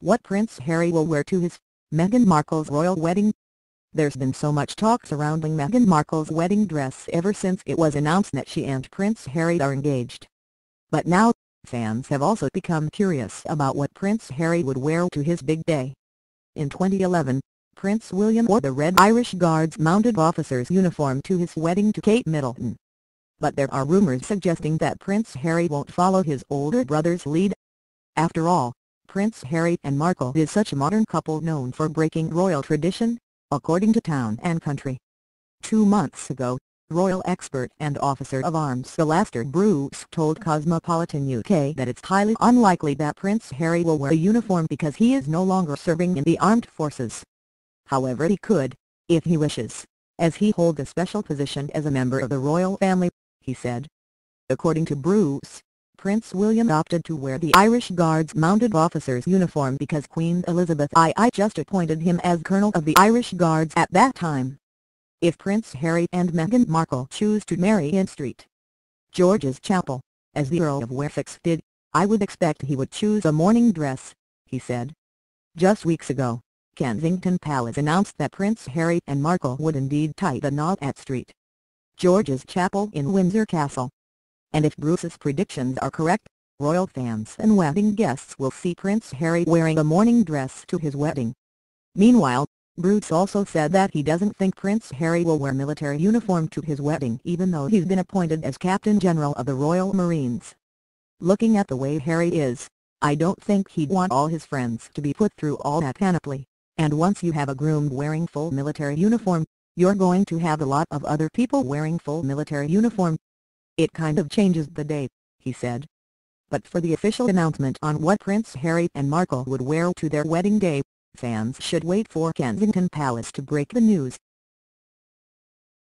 what Prince Harry will wear to his, Meghan Markle's royal wedding. There's been so much talk surrounding Meghan Markle's wedding dress ever since it was announced that she and Prince Harry are engaged. But now, fans have also become curious about what Prince Harry would wear to his big day. In 2011, Prince William wore the Red Irish Guards mounted officer's uniform to his wedding to Kate Middleton. But there are rumors suggesting that Prince Harry won't follow his older brother's lead. After all, Prince Harry and Markle is such a modern couple known for breaking royal tradition, according to Town and Country. Two months ago, royal expert and officer of arms Alastair Bruce told Cosmopolitan UK that it's highly unlikely that Prince Harry will wear a uniform because he is no longer serving in the armed forces. However he could, if he wishes, as he holds a special position as a member of the royal family, he said. According to Bruce, Prince William opted to wear the Irish Guards mounted officer's uniform because Queen Elizabeth II just appointed him as Colonel of the Irish Guards at that time. If Prince Harry and Meghan Markle choose to marry in St. George's Chapel, as the Earl of Wessex did, I would expect he would choose a morning dress, he said. Just weeks ago, Kensington Palace announced that Prince Harry and Markle would indeed tie the knot at St. George's Chapel in Windsor Castle. And if Bruce's predictions are correct, royal fans and wedding guests will see Prince Harry wearing a morning dress to his wedding. Meanwhile, Bruce also said that he doesn't think Prince Harry will wear military uniform to his wedding even though he's been appointed as Captain General of the Royal Marines. Looking at the way Harry is, I don't think he'd want all his friends to be put through all that panoply. And once you have a groom wearing full military uniform, you're going to have a lot of other people wearing full military uniform. It kind of changes the day, he said. But for the official announcement on what Prince Harry and Markle would wear to their wedding day, fans should wait for Kensington Palace to break the news.